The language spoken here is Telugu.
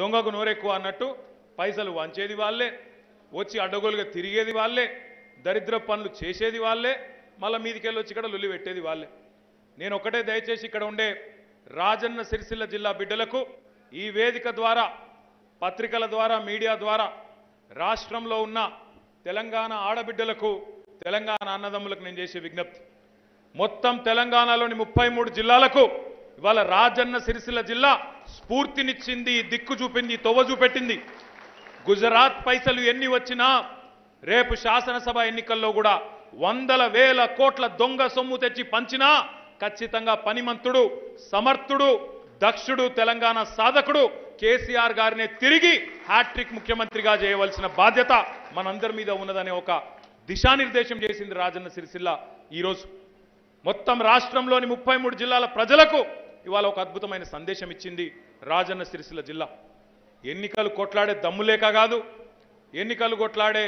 దొంగకు నోరెక్కువ అన్నట్టు పైసలు వంచేది వాళ్ళే వచ్చి అడ్డగోలుగా తిరిగేది వాళ్ళే దరిద్ర పనులు చేసేది వాళ్ళే మళ్ళీ మీదికెళ్ళి వచ్చి ఇక్కడ లొల్లి పెట్టేది వాళ్ళే. నేను ఒకటే దయచేసి ఇక్కడ ఉండే రాజన్న సిరిసిల్ల జిల్లా బిడ్డలకు ఈ వేదిక ద్వారా పత్రికల ద్వారా మీడియా ద్వారా రాష్ట్రంలో ఉన్న తెలంగాణ ఆడబిడ్డలకు తెలంగాణ అన్నదమ్ములకు నేను చేసే విజ్ఞప్తి. మొత్తం తెలంగాణలోని ముప్పై మూడు జిల్లాలకు ఇవాళ రాజన్న సిరిసిల్ల జిల్లా స్ఫూర్తినిచ్చింది దిక్కు చూపింది తొవ్వ చూపెట్టింది. గుజరాత్ పైసలు ఎన్ని వచ్చినా రేపు శాసనసభ ఎన్నికల్లో కూడా వందల వేల కోట్ల దొంగ సొమ్ము తెచ్చి పంచినా ఖచ్చితంగా పనిమంతుడు సమర్థుడు దక్షుడు తెలంగాణ సాధకుడు కేసీఆర్ గారిని తిరిగి హ్యాట్రిక్ ముఖ్యమంత్రిగా చేయవలసిన బాధ్యత మనందరి మీద ఉన్నదనే ఒక దిశానిర్దేశం చేసింది రాజన్న సిరిసిల్ల ఈరోజు. మొత్తం రాష్ట్రంలోని ముప్పై మూడు జిల్లాల ప్రజలకు ఇవాళ ఒక అద్భుతమైన సందేశం ఇచ్చింది రాజన్న సిరిసిల్ల జిల్లా. ఎన్నికలు కొట్లాడే దమ్ములేక కాదు ఎన్నికలు కొట్లాడే